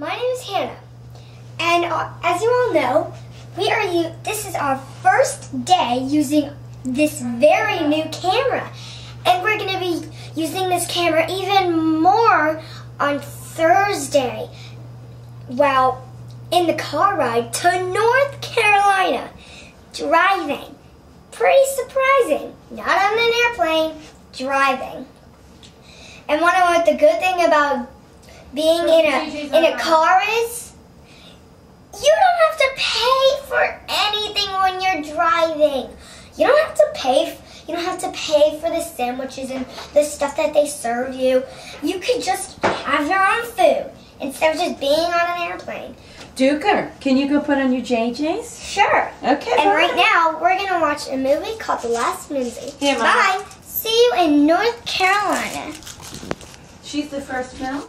My name is Hannah, and uh, as you all know, we are. This is our first day using this very new camera, and we're going to be using this camera even more on Thursday. Well, in the car ride to North Carolina, driving. Pretty surprising. Not on an airplane, driving. And one of the good thing about being in a in a car is? You don't have to pay for anything when you're driving. You don't have to pay. You don't have to pay for the sandwiches and the stuff that they serve you. You could just have your own food instead of just being on an airplane. Duker, can you go put on your JJs? Sure. Okay. And bye. right now, we're going to watch a movie called The Last Lindsay. Yeah. Bye. See you in North Carolina. She's the first film?